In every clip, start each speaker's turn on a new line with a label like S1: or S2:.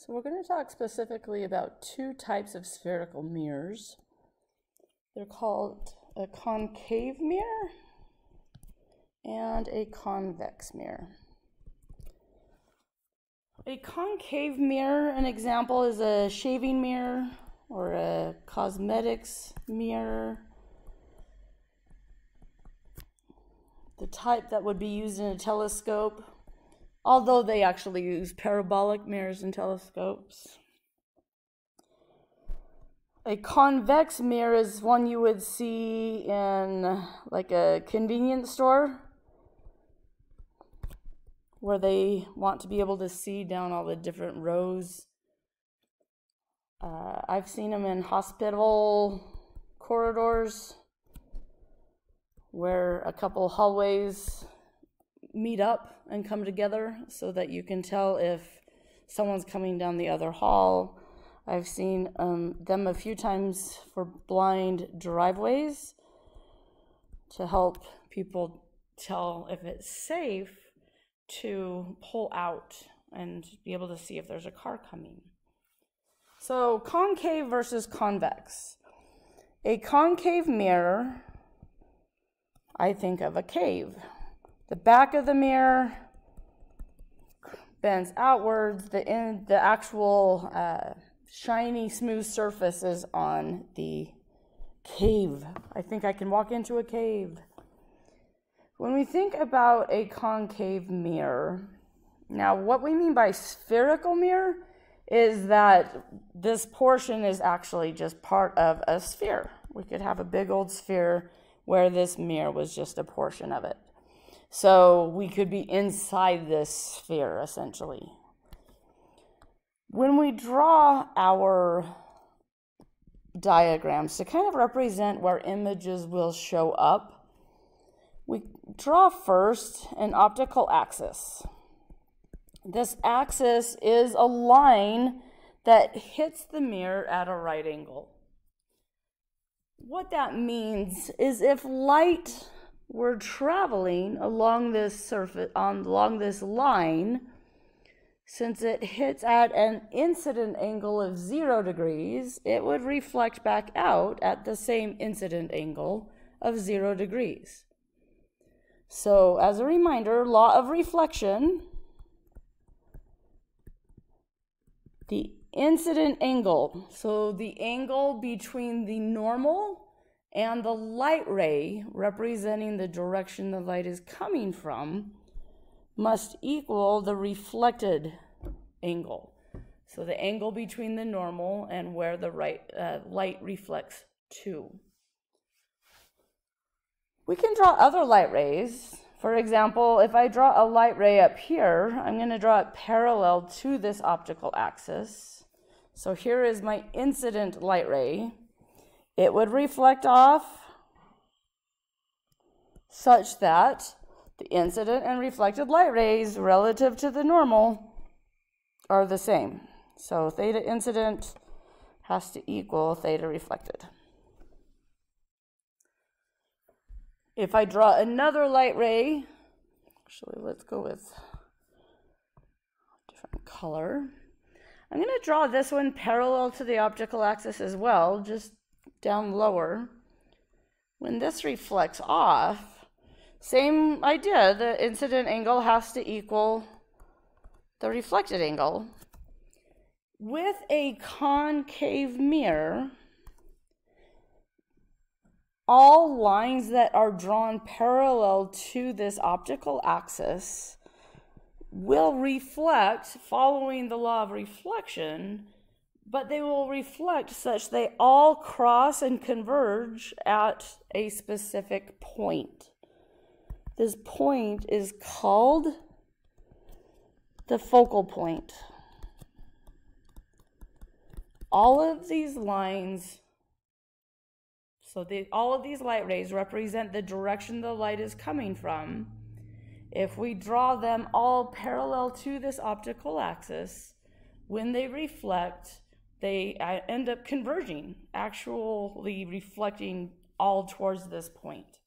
S1: So we're going to talk specifically about two types of spherical mirrors. They're called a concave mirror and a convex mirror. A concave mirror, an example is a shaving mirror or a cosmetics mirror. The type that would be used in a telescope although they actually use parabolic mirrors and telescopes. A convex mirror is one you would see in like a convenience store where they want to be able to see down all the different rows. Uh, I've seen them in hospital corridors where a couple hallways meet up and come together so that you can tell if someone's coming down the other hall. I've seen um, them a few times for blind driveways to help people tell if it's safe to pull out and be able to see if there's a car coming. So, concave versus convex. A concave mirror, I think of a cave. The back of the mirror bends outwards. The, in, the actual uh, shiny, smooth surface is on the cave. I think I can walk into a cave. When we think about a concave mirror, now what we mean by spherical mirror is that this portion is actually just part of a sphere. We could have a big old sphere where this mirror was just a portion of it. So we could be inside this sphere essentially. When we draw our diagrams to kind of represent where images will show up, we draw first an optical axis. This axis is a line that hits the mirror at a right angle. What that means is if light we're traveling along this surface on along this line since it hits at an incident angle of zero degrees it would reflect back out at the same incident angle of zero degrees. So as a reminder law of reflection the incident angle so the angle between the normal and the light ray representing the direction the light is coming from must equal the reflected angle. So the angle between the normal and where the right, uh, light reflects to. We can draw other light rays. For example, if I draw a light ray up here, I'm going to draw it parallel to this optical axis. So here is my incident light ray it would reflect off such that the incident and reflected light rays relative to the normal are the same. So theta incident has to equal theta reflected. If I draw another light ray, actually let's go with a different color. I'm going to draw this one parallel to the optical axis as well, just down lower. When this reflects off, same idea, the incident angle has to equal the reflected angle. With a concave mirror, all lines that are drawn parallel to this optical axis will reflect, following the law of reflection, but they will reflect such they all cross and converge at a specific point. This point is called the focal point. All of these lines, so the, all of these light rays represent the direction the light is coming from. If we draw them all parallel to this optical axis, when they reflect, they end up converging, actually reflecting all towards this point.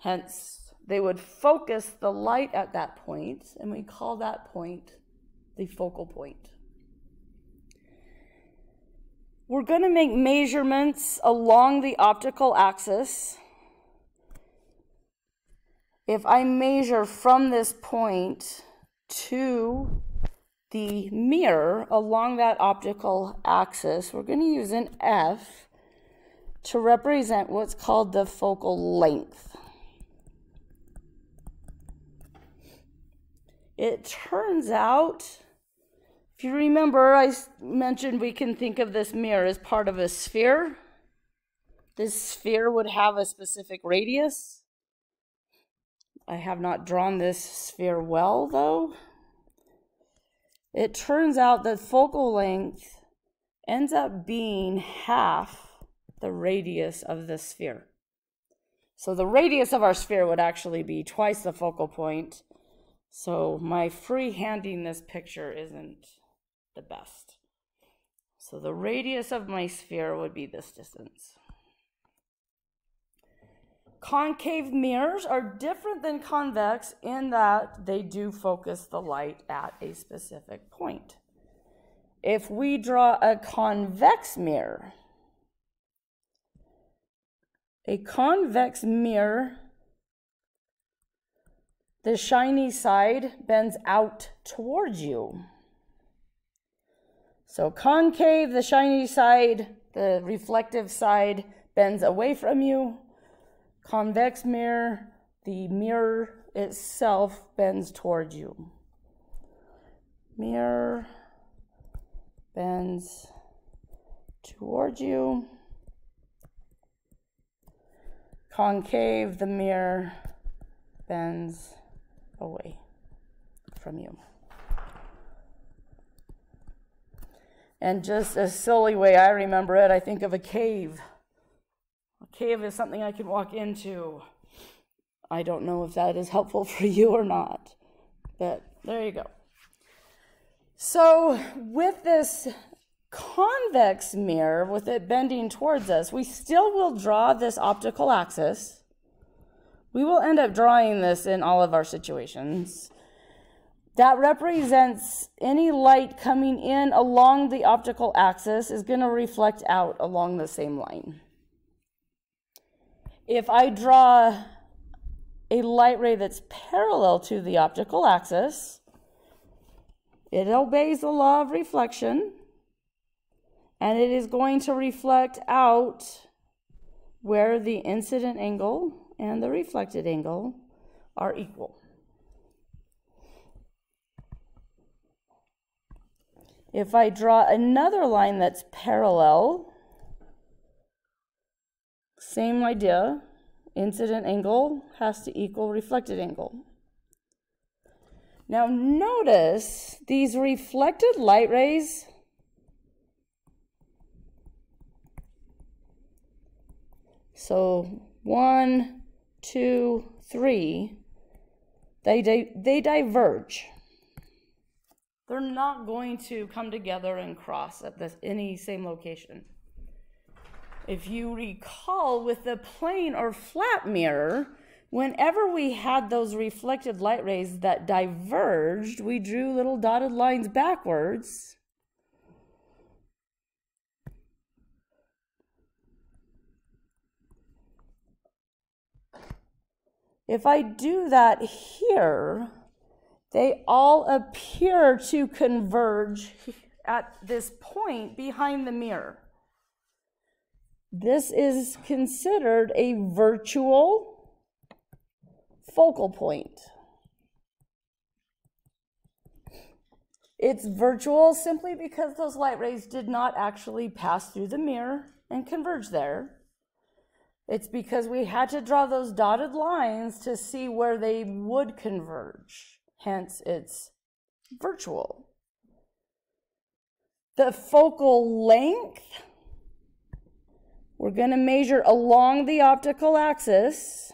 S1: Hence, they would focus the light at that point, and we call that point the focal point. We're going to make measurements along the optical axis. If I measure from this point to the mirror along that optical axis, we're going to use an F to represent what's called the focal length. It turns out if you remember, I mentioned we can think of this mirror as part of a sphere. This sphere would have a specific radius. I have not drawn this sphere well, though. It turns out that focal length ends up being half the radius of the sphere. So the radius of our sphere would actually be twice the focal point. So my free-handing this picture isn't the best. So the radius of my sphere would be this distance. Concave mirrors are different than convex in that they do focus the light at a specific point. If we draw a convex mirror, a convex mirror, the shiny side bends out towards you. So concave, the shiny side, the reflective side bends away from you. Convex mirror, the mirror itself bends toward you. Mirror bends toward you. Concave, the mirror bends away from you. And just a silly way I remember it, I think of a cave. A cave is something I can walk into. I don't know if that is helpful for you or not, but there you go. So, with this convex mirror, with it bending towards us, we still will draw this optical axis. We will end up drawing this in all of our situations. That represents any light coming in along the optical axis is going to reflect out along the same line. If I draw a light ray that's parallel to the optical axis, it obeys the law of reflection and it is going to reflect out where the incident angle and the reflected angle are equal. If I draw another line that's parallel, same idea, incident angle has to equal reflected angle. Now notice these reflected light rays So one, two, three, they, they, they diverge. They're not going to come together and cross at this, any same location. If you recall with the plane or flat mirror, whenever we had those reflected light rays that diverged, we drew little dotted lines backwards. If I do that here, they all appear to converge at this point behind the mirror. This is considered a virtual focal point. It's virtual simply because those light rays did not actually pass through the mirror and converge there. It's because we had to draw those dotted lines to see where they would converge hence it's virtual. The focal length, we're going to measure along the optical axis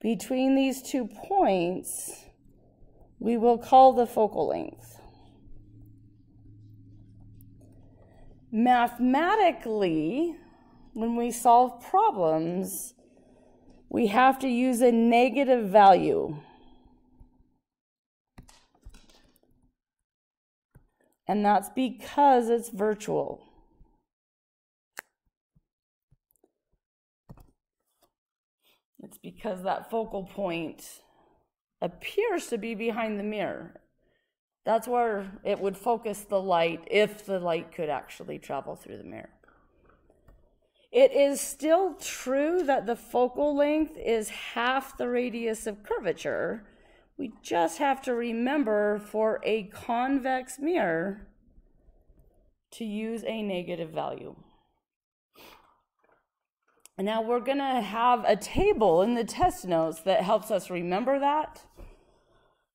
S1: between these two points, we will call the focal length. Mathematically, when we solve problems, we have to use a negative value. And that's because it's virtual. It's because that focal point appears to be behind the mirror. That's where it would focus the light if the light could actually travel through the mirror. It is still true that the focal length is half the radius of curvature. We just have to remember for a convex mirror to use a negative value. Now we're going to have a table in the test notes that helps us remember that,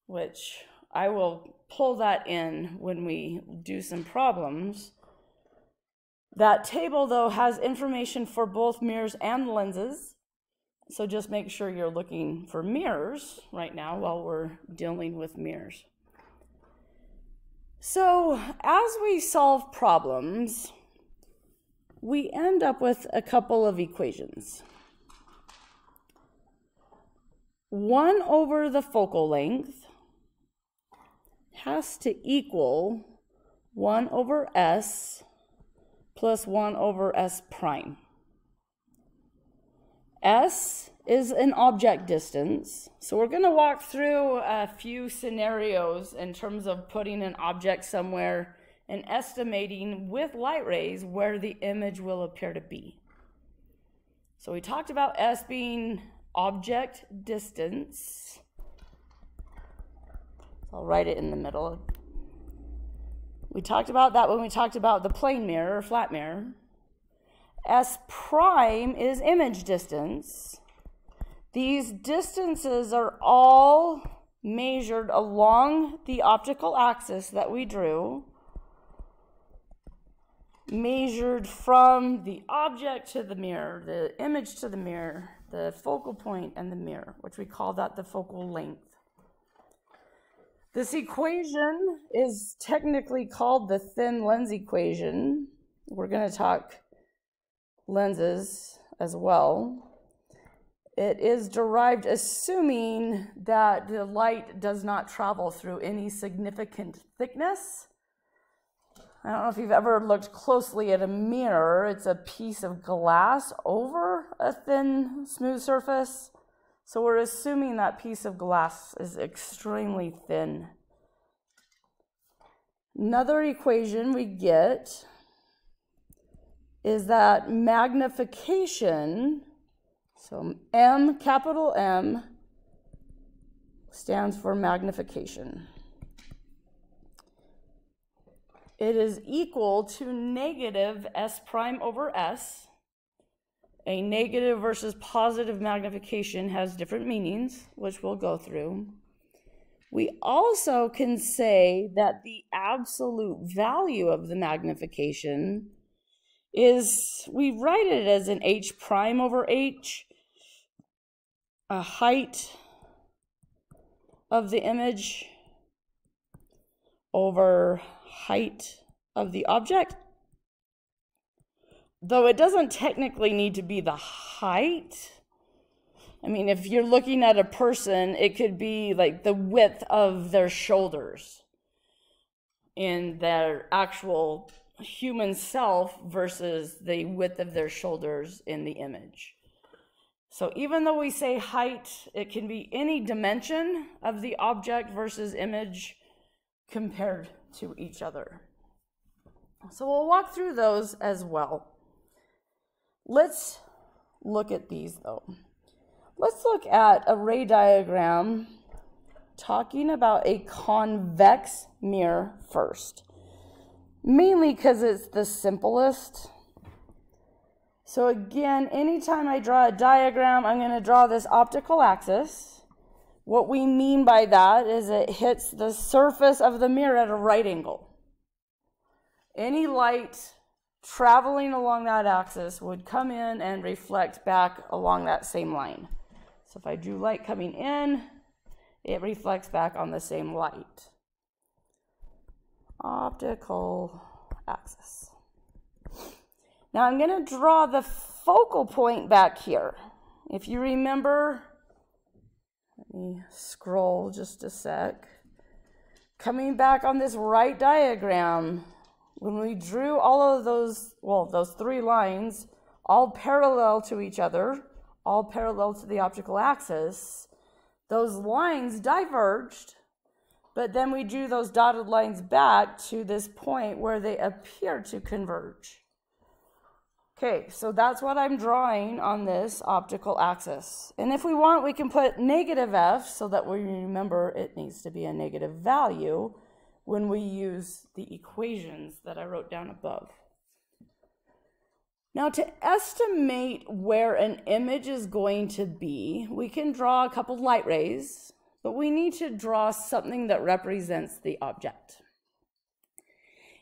S1: which I will pull that in when we do some problems. That table, though, has information for both mirrors and lenses. So just make sure you're looking for mirrors right now while we're dealing with mirrors. So as we solve problems, we end up with a couple of equations. 1 over the focal length has to equal 1 over s plus 1 over s prime. s is an object distance. So we're going to walk through a few scenarios in terms of putting an object somewhere and estimating with light rays where the image will appear to be. So we talked about S being object distance. So I'll write it in the middle. We talked about that when we talked about the plane mirror or flat mirror. S prime is image distance. These distances are all measured along the optical axis that we drew measured from the object to the mirror, the image to the mirror, the focal point and the mirror, which we call that the focal length. This equation is technically called the thin lens equation. We're going to talk lenses as well. It is derived assuming that the light does not travel through any significant thickness I don't know if you've ever looked closely at a mirror. It's a piece of glass over a thin, smooth surface. So we're assuming that piece of glass is extremely thin. Another equation we get is that magnification, so M, capital M, stands for magnification it is equal to negative s prime over s. A negative versus positive magnification has different meanings, which we'll go through. We also can say that the absolute value of the magnification is, we write it as an h prime over h, a height of the image over height of the object. Though it doesn't technically need to be the height. I mean, if you're looking at a person, it could be like the width of their shoulders in their actual human self versus the width of their shoulders in the image. So even though we say height, it can be any dimension of the object versus image compared to each other. So we'll walk through those as well. Let's look at these though. Let's look at a ray diagram talking about a convex mirror first. Mainly because it's the simplest. So again, anytime I draw a diagram, I'm going to draw this optical axis. What we mean by that is it hits the surface of the mirror at a right angle. Any light traveling along that axis would come in and reflect back along that same line. So if I drew light coming in, it reflects back on the same light. Optical axis. Now I'm going to draw the focal point back here. If you remember let me scroll just a sec. coming back on this ray diagram, when we drew all of those, well, those three lines, all parallel to each other, all parallel to the optical axis, those lines diverged, but then we drew those dotted lines back to this point where they appear to converge. Okay, so that's what I'm drawing on this optical axis. And if we want, we can put negative f so that we remember it needs to be a negative value when we use the equations that I wrote down above. Now to estimate where an image is going to be, we can draw a couple light rays, but we need to draw something that represents the object.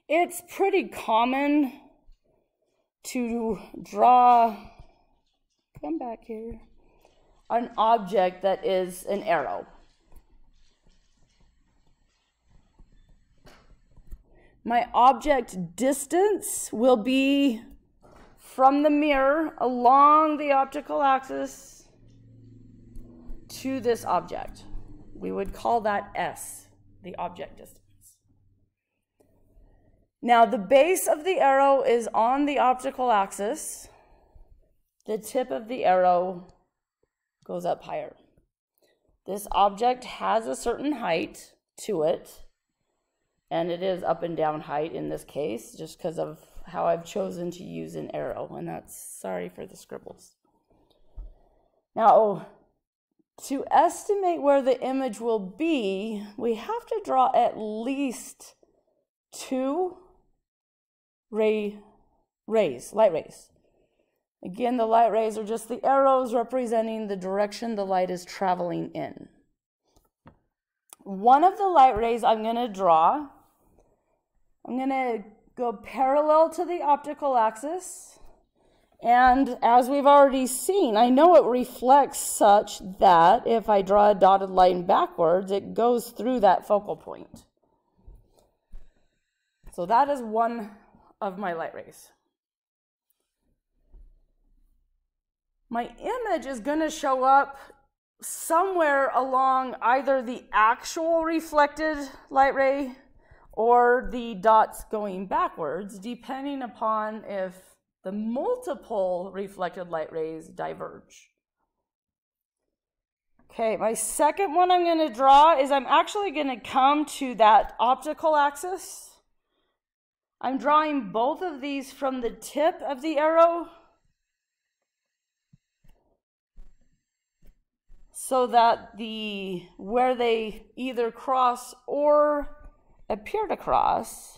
S1: It's pretty common to draw, come back here, an object that is an arrow. My object distance will be from the mirror along the optical axis to this object. We would call that S, the object distance. Now the base of the arrow is on the optical axis. The tip of the arrow goes up higher. This object has a certain height to it, and it is up and down height in this case, just because of how I've chosen to use an arrow, and that's sorry for the scribbles. Now, to estimate where the image will be, we have to draw at least two ray rays, light rays. Again, the light rays are just the arrows representing the direction the light is traveling in. One of the light rays I'm going to draw, I'm going to go parallel to the optical axis. And as we've already seen, I know it reflects such that if I draw a dotted line backwards, it goes through that focal point. So that is one of my light rays. My image is going to show up somewhere along either the actual reflected light ray or the dots going backwards, depending upon if the multiple reflected light rays diverge. Okay, my second one I'm going to draw is I'm actually going to come to that optical axis I'm drawing both of these from the tip of the arrow so that the where they either cross or appear to cross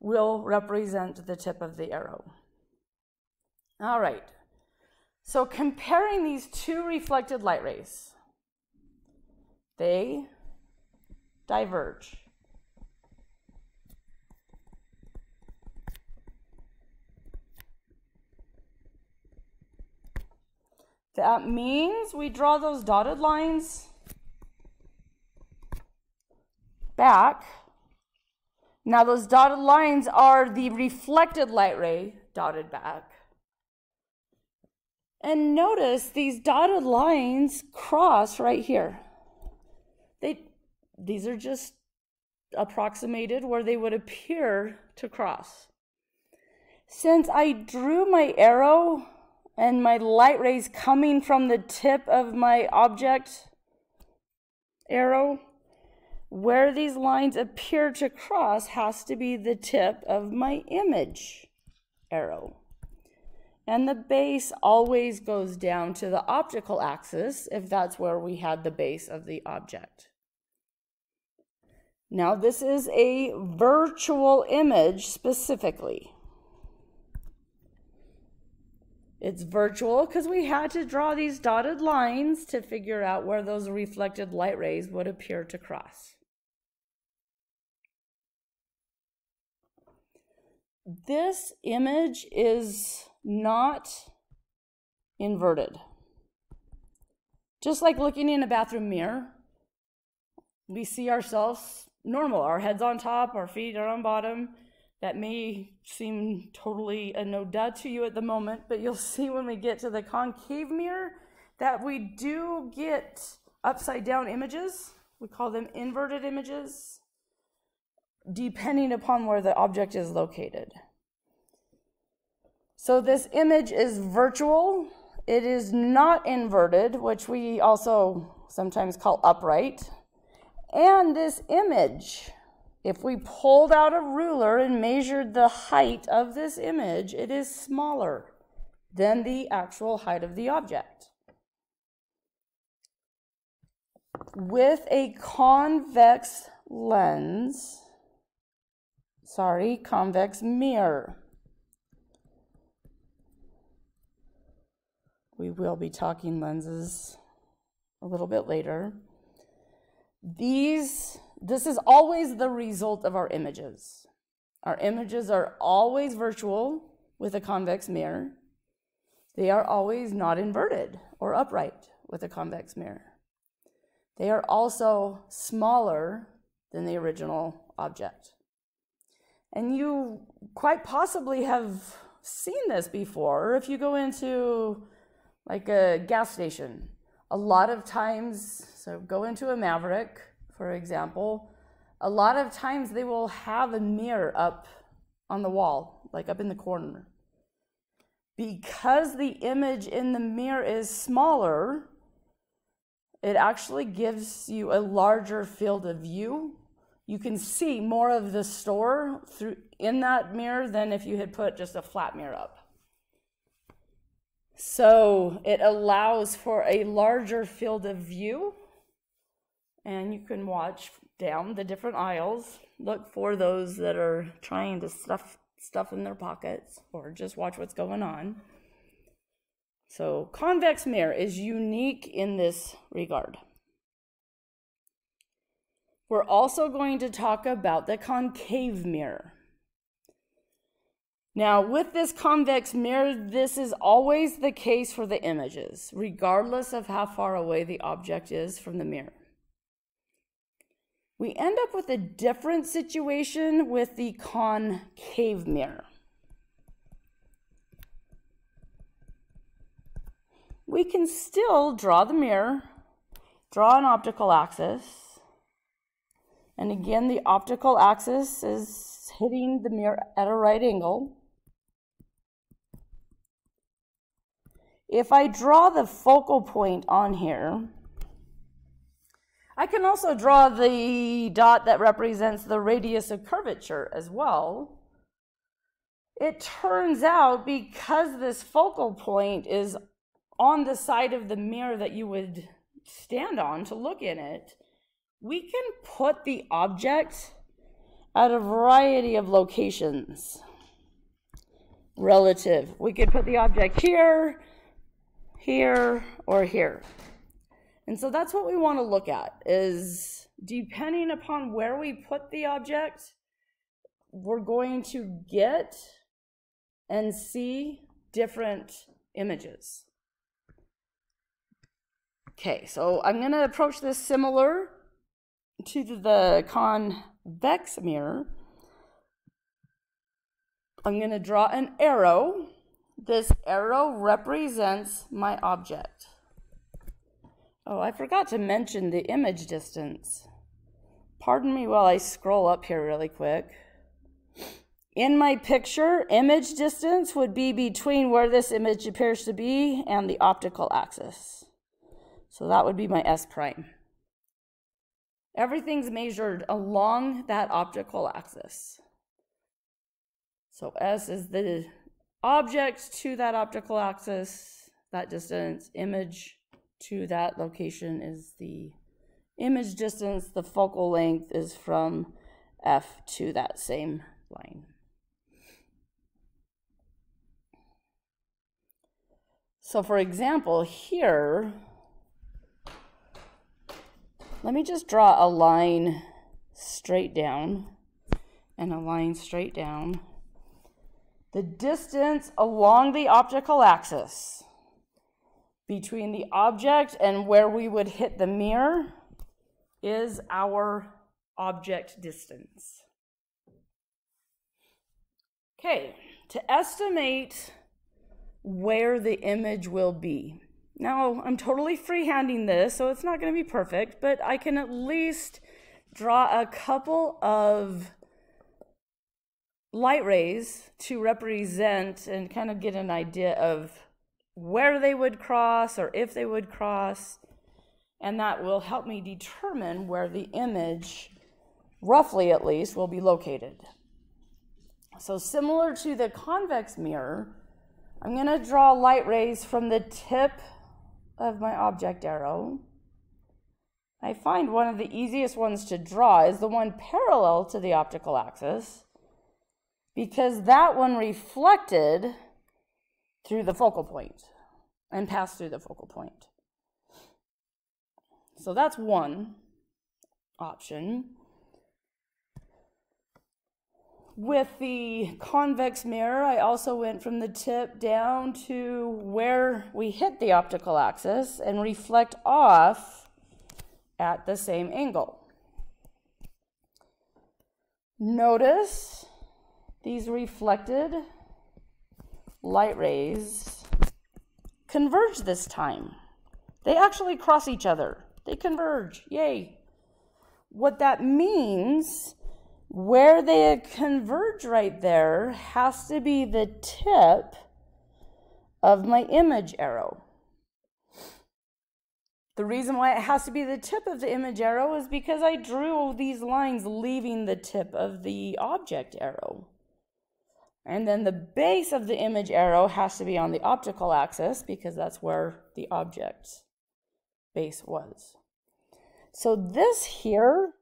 S1: will represent the tip of the arrow. All right. So comparing these two reflected light rays, they diverge. That means we draw those dotted lines back. Now those dotted lines are the reflected light ray dotted back. And notice these dotted lines cross right here. They, these are just approximated where they would appear to cross. Since I drew my arrow and my light rays coming from the tip of my object arrow, where these lines appear to cross has to be the tip of my image arrow. And the base always goes down to the optical axis if that's where we had the base of the object. Now this is a virtual image specifically. It's virtual because we had to draw these dotted lines to figure out where those reflected light rays would appear to cross. This image is not inverted. Just like looking in a bathroom mirror, we see ourselves normal. Our head's on top, our feet are on bottom, that may seem totally a no duh to you at the moment, but you'll see when we get to the concave mirror that we do get upside down images We call them inverted images, depending upon where the object is located. So this image is virtual. It is not inverted, which we also sometimes call upright. And this image, if we pulled out a ruler and measured the height of this image, it is smaller than the actual height of the object. With a convex lens, sorry, convex mirror, we will be talking lenses a little bit later. These, this is always the result of our images. Our images are always virtual with a convex mirror. They are always not inverted or upright with a convex mirror. They are also smaller than the original object. And you quite possibly have seen this before. If you go into like a gas station, a lot of times, so go into a Maverick, for example, a lot of times they will have a mirror up on the wall, like up in the corner. Because the image in the mirror is smaller, it actually gives you a larger field of view. You can see more of the store through in that mirror than if you had put just a flat mirror up. So it allows for a larger field of view, and you can watch down the different aisles. Look for those that are trying to stuff stuff in their pockets or just watch what's going on. So convex mirror is unique in this regard. We're also going to talk about the concave mirror. Now, with this convex mirror, this is always the case for the images, regardless of how far away the object is from the mirror. We end up with a different situation with the concave mirror. We can still draw the mirror, draw an optical axis, and again the optical axis is hitting the mirror at a right angle. If I draw the focal point on here, I can also draw the dot that represents the radius of curvature as well. It turns out because this focal point is on the side of the mirror that you would stand on to look in it, we can put the object at a variety of locations relative. We could put the object here, here, or here. And so that's what we want to look at is depending upon where we put the object, we're going to get and see different images. Okay, so I'm going to approach this similar to the convex mirror. I'm going to draw an arrow. This arrow represents my object. Oh, I forgot to mention the image distance. Pardon me while I scroll up here really quick. In my picture, image distance would be between where this image appears to be and the optical axis. So that would be my S prime. Everything's measured along that optical axis. So S is the object to that optical axis, that distance, image to that location is the image distance. The focal length is from F to that same line. So for example, here, let me just draw a line straight down and a line straight down. The distance along the optical axis between the object and where we would hit the mirror is our object distance. Okay, to estimate where the image will be, Now, I'm totally freehanding this, so it's not going to be perfect, but I can at least draw a couple of light rays to represent and kind of get an idea of where they would cross or if they would cross. And that will help me determine where the image, roughly at least, will be located. So similar to the convex mirror, I'm going to draw light rays from the tip of my object arrow. I find one of the easiest ones to draw is the one parallel to the optical axis because that one reflected through the focal point and pass through the focal point. So that's one option. With the convex mirror, I also went from the tip down to where we hit the optical axis and reflect off at the same angle. Notice these reflected light rays converge this time. They actually cross each other. They converge. Yay. What that means where they converge right there has to be the tip of my image arrow. The reason why it has to be the tip of the image arrow is because I drew these lines leaving the tip of the object arrow. And then the base of the image arrow has to be on the optical axis because that's where the object base was. So this here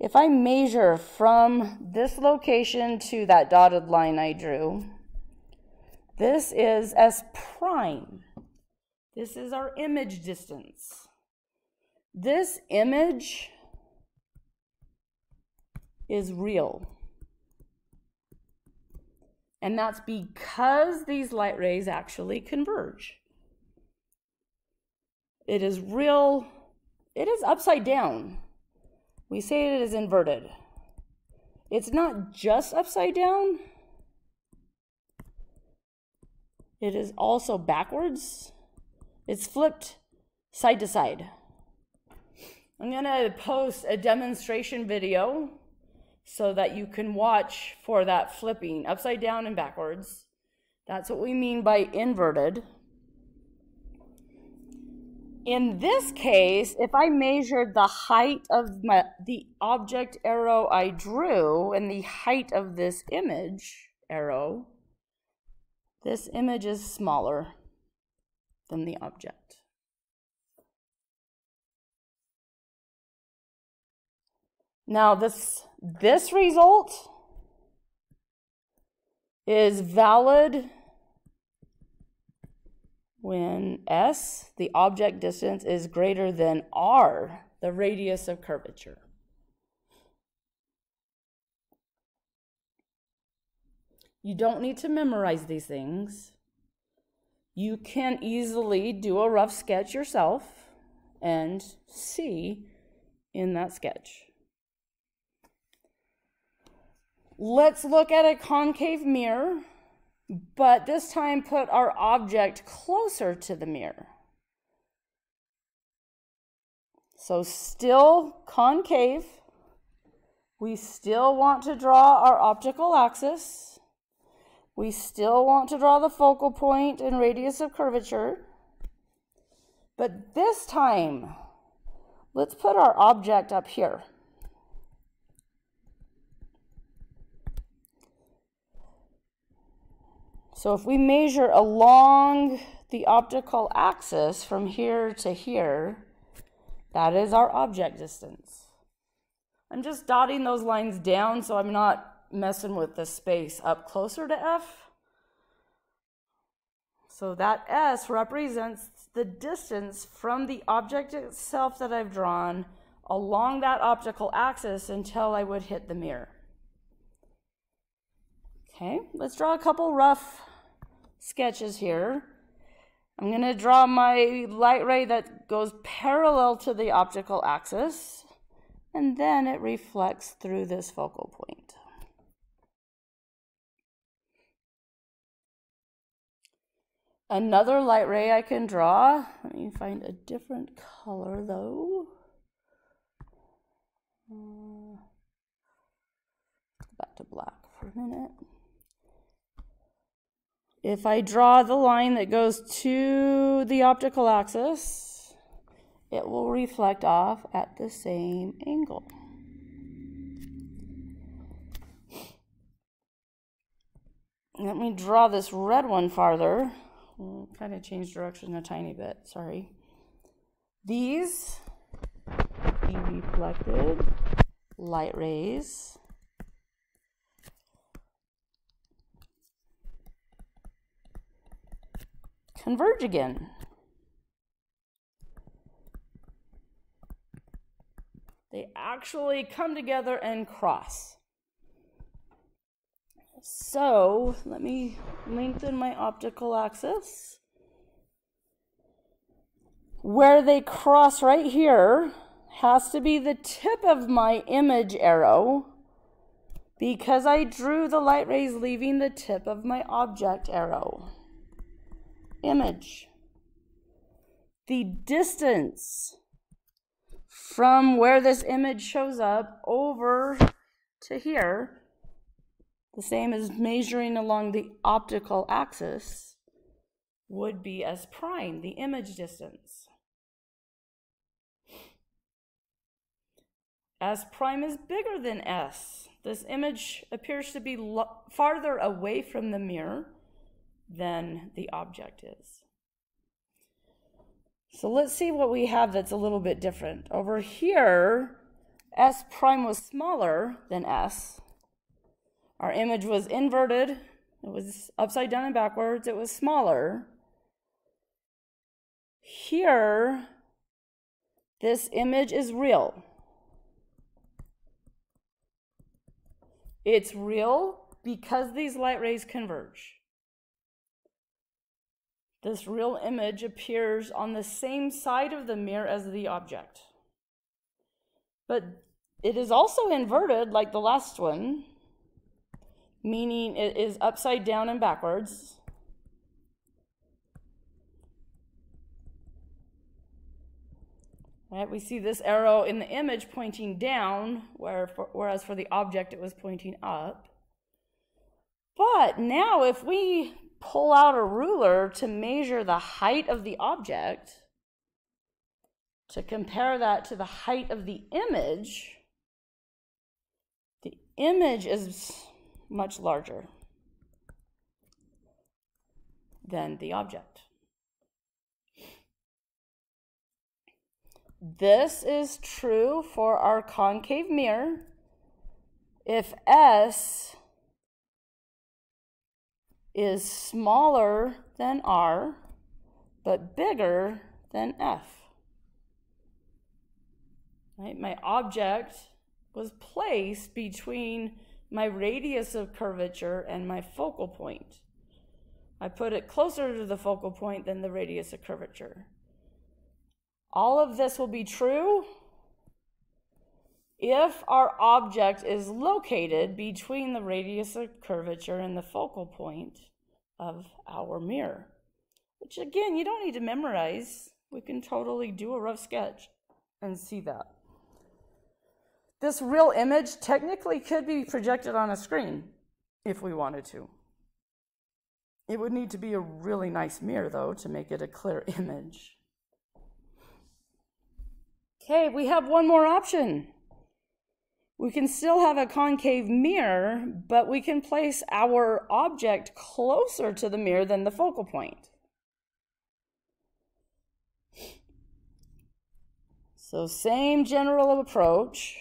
S1: if I measure from this location to that dotted line I drew, this is S prime. This is our image distance. This image is real. And that's because these light rays actually converge. It is real, it is upside down. We say it is inverted. It's not just upside down, it is also backwards. It's flipped side to side. I'm to post a demonstration video so that you can watch for that flipping upside down and backwards. That's what we mean by inverted. In this case, if I measured the height of my, the object arrow I drew and the height of this image arrow, this image is smaller than the object. Now this, this result is valid when s, the object distance, is greater than r, the radius of curvature. You don't need to memorize these things. You can easily do a rough sketch yourself and see in that sketch. Let's look at a concave mirror but this time put our object closer to the mirror. So still concave. We still want to draw our optical axis. We still want to draw the focal point and radius of curvature. But this time, let's put our object up here. So if we measure along the optical axis from here to here, that is our object distance. I'm just dotting those lines down so I'm not messing with the space up closer to F. So that S represents the distance from the object itself that I've drawn along that optical axis until I would hit the mirror. Okay, let's draw a couple rough sketches here. I'm going to draw my light ray that goes parallel to the optical axis, and then it reflects through this focal point. Another light ray I can draw. Let me find a different color though. Uh, back to black for a minute. If I draw the line that goes to the optical axis, it will reflect off at the same angle. Let me draw this red one farther. We'll kind of change direction a tiny bit, sorry. These be reflected light rays converge again. They actually come together and cross. So let me lengthen my optical axis. Where they cross right here has to be the tip of my image arrow because I drew the light rays leaving the tip of my object arrow. Image. The distance from where this image shows up over to here the same as measuring along the optical axis, would be S prime, the image distance. S prime is bigger than S. This image appears to be farther away from the mirror than the object is. So let's see what we have that's a little bit different. Over here, S prime was smaller than S, our image was inverted, it was upside down and backwards, it was smaller. Here, this image is real. It's real because these light rays converge. This real image appears on the same side of the mirror as the object. But it is also inverted like the last one meaning it is upside down and backwards. Right, we see this arrow in the image pointing down, where for, whereas for the object it was pointing up. But now, if we pull out a ruler to measure the height of the object, to compare that to the height of the image, the image is much larger than the object. This is true for our concave mirror if S is smaller than R but bigger than F. Right? My object was placed between my radius of curvature and my focal point. I put it closer to the focal point than the radius of curvature. All of this will be true if our object is located between the radius of curvature and the focal point of our mirror. Which again, you don't need to memorize. We can totally do a rough sketch and see that. This real image technically could be projected on a screen if we wanted to. It would need to be a really nice mirror, though, to make it a clear image. Okay, we have one more option. We can still have a concave mirror, but we can place our object closer to the mirror than the focal point. So same general approach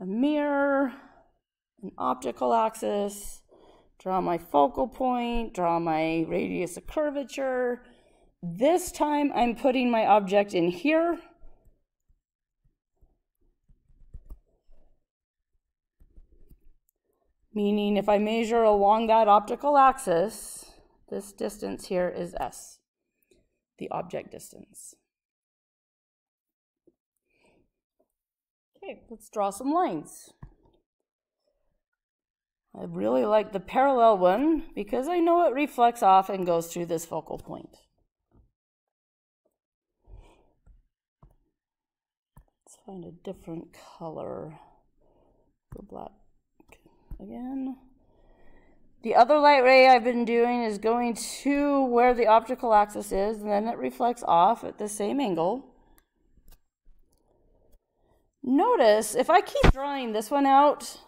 S1: a mirror, an optical axis, draw my focal point, draw my radius of curvature. This time I'm putting my object in here. Meaning if I measure along that optical axis, this distance here is S, the object distance. Okay, let's draw some lines. I really like the parallel one because I know it reflects off and goes through this focal point. Let's find a different color. Go black again. The other light ray I've been doing is going to where the optical axis is, and then it reflects off at the same angle. Notice if I keep drawing this one out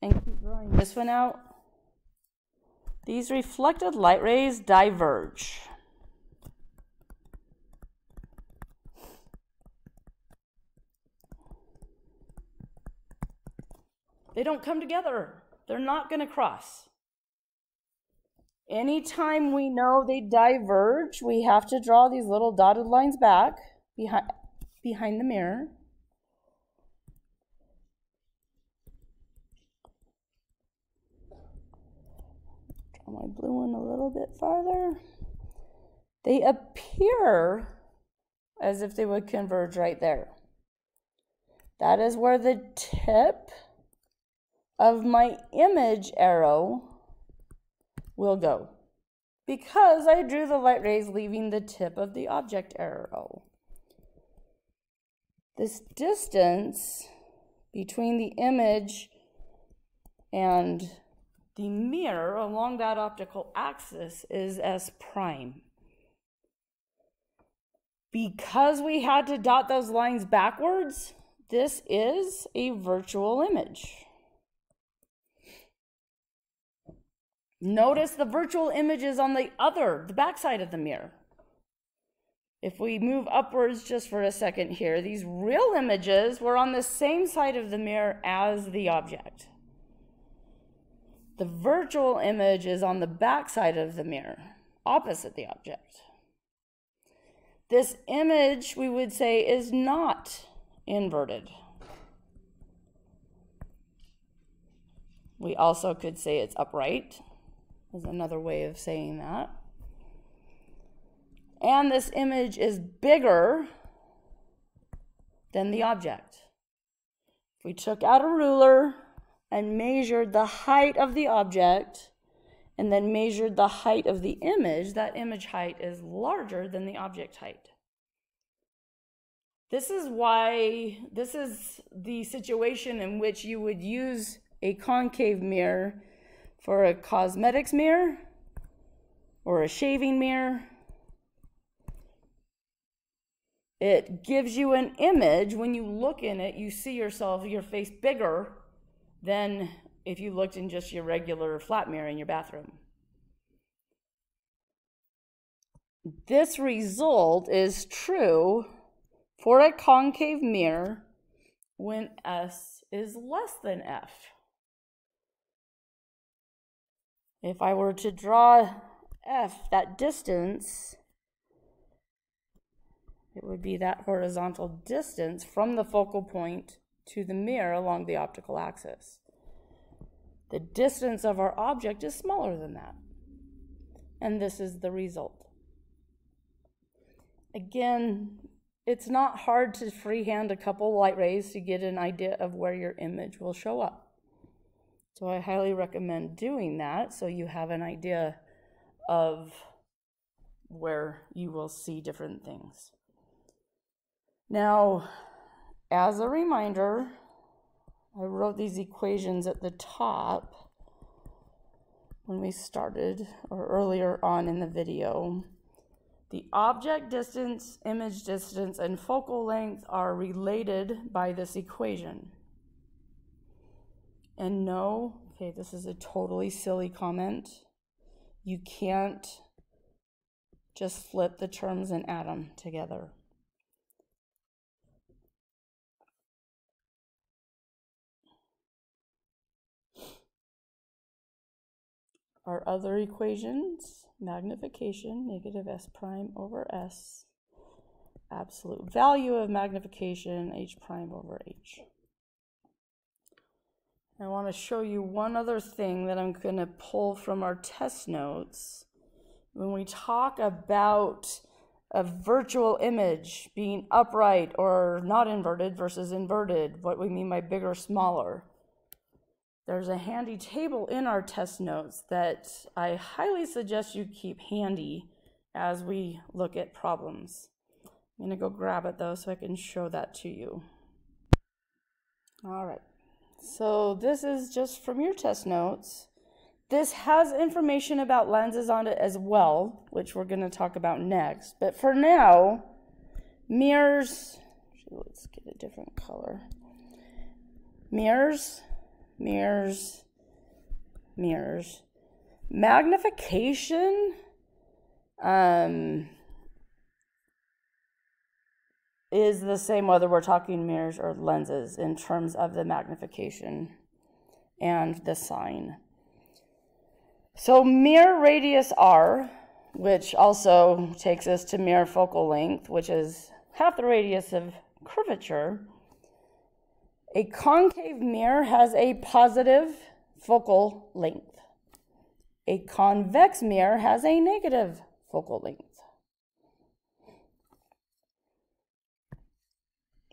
S1: and keep drawing this one out, these reflected light rays diverge. They don't come together. They're not going to cross. Anytime we know they diverge, we have to draw these little dotted lines back behind, behind the mirror. Draw my blue one a little bit farther. They appear as if they would converge right there. That is where the tip of my image arrow will go because I drew the light rays leaving the tip of the object arrow. This distance between the image and the mirror along that optical axis is S prime. Because we had to dot those lines backwards, this is a virtual image. Notice the virtual images on the other, the backside of the mirror. If we move upwards just for a second here, these real images were on the same side of the mirror as the object. The virtual image is on the backside of the mirror, opposite the object. This image, we would say, is not inverted. We also could say it's upright is another way of saying that. And this image is bigger than the object. If we took out a ruler and measured the height of the object and then measured the height of the image, that image height is larger than the object height. This is why, this is the situation in which you would use a concave mirror for a cosmetics mirror or a shaving mirror. It gives you an image. When you look in it, you see yourself, your face bigger than if you looked in just your regular flat mirror in your bathroom. This result is true for a concave mirror when S is less than F. If I were to draw F, that distance, it would be that horizontal distance from the focal point to the mirror along the optical axis. The distance of our object is smaller than that. And this is the result. Again, it's not hard to freehand a couple light rays to get an idea of where your image will show up. So I highly recommend doing that so you have an idea of where you will see different things. Now, as a reminder, I wrote these equations at the top when we started or earlier on in the video. The object distance, image distance, and focal length are related by this equation. And no, okay, this is a totally silly comment. You can't just flip the terms and add them together. Our other equations, magnification, negative s prime over s, absolute value of magnification, h prime over h. I want to show you one other thing that I'm going to pull from our test notes. When we talk about a virtual image being upright or not inverted versus inverted, what we mean by bigger, smaller. there's a handy table in our test notes that I highly suggest you keep handy as we look at problems. I'm going to go grab it though so I can show that to you. All right, so this is just from your test notes. This has information about lenses on it as well, which we're going to talk about next. But for now, mirrors, let's get a different color. Mirrors mirrors, mirrors. Magnification um, is the same whether we're talking mirrors or lenses in terms of the magnification and the sign. So mirror radius r, which also takes us to mirror focal length, which is half the radius of curvature, a concave mirror has a positive focal length. A convex mirror has a negative focal length.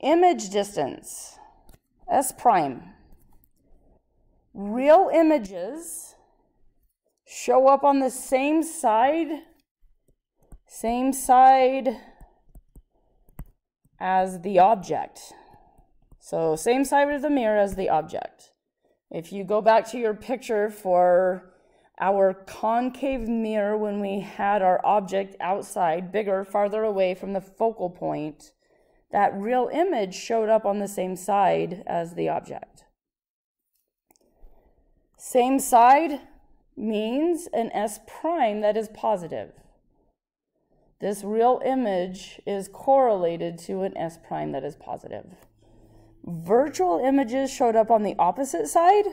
S1: Image distance, S prime. Real images show up on the same side, same side as the object. So same side of the mirror as the object. If you go back to your picture for our concave mirror when we had our object outside, bigger, farther away from the focal point, that real image showed up on the same side as the object. Same side means an S prime that is positive. This real image is correlated to an S prime that is positive virtual images showed up on the opposite side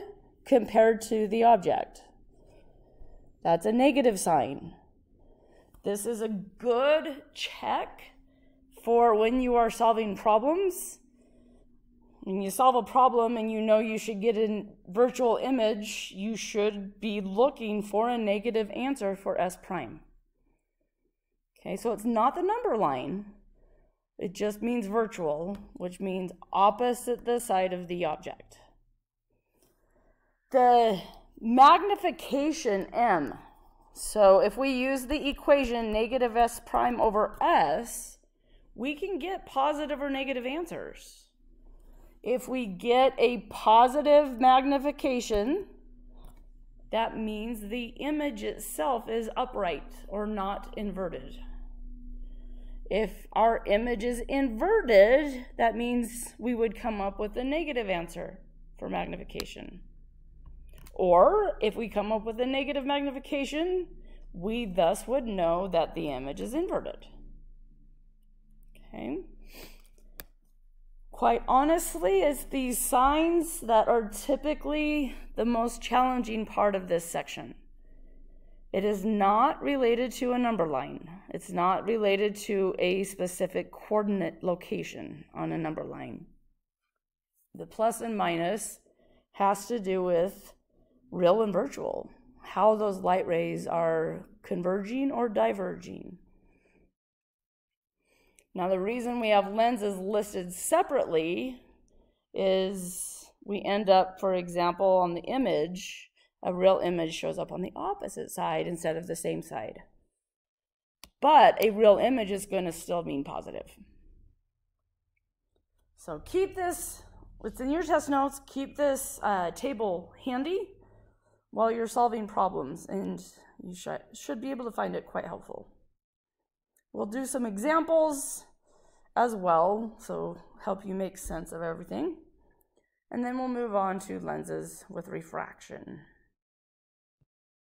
S1: compared to the object. That's a negative sign. This is a good check for when you are solving problems. When you solve a problem and you know you should get a virtual image, you should be looking for a negative answer for S prime. Okay, so it's not the number line. It just means virtual, which means opposite the side of the object. The magnification m. So if we use the equation negative s prime over s, we can get positive or negative answers. If we get a positive magnification, that means the image itself is upright or not inverted. If our image is inverted, that means we would come up with a negative answer for magnification. Or if we come up with a negative magnification, we thus would know that the image is inverted. Okay. Quite honestly, it's these signs that are typically the most challenging part of this section. It is not related to a number line. It's not related to a specific coordinate location on a number line. The plus and minus has to do with real and virtual, how those light rays are converging or diverging. Now, the reason we have lenses listed separately is we end up, for example, on the image, a real image shows up on the opposite side instead of the same side. But a real image is going to still mean positive. So keep this, it's in your test notes, keep this uh, table handy while you're solving problems, and you sh should be able to find it quite helpful. We'll do some examples as well, so help you make sense of everything. And then we'll move on to lenses with refraction.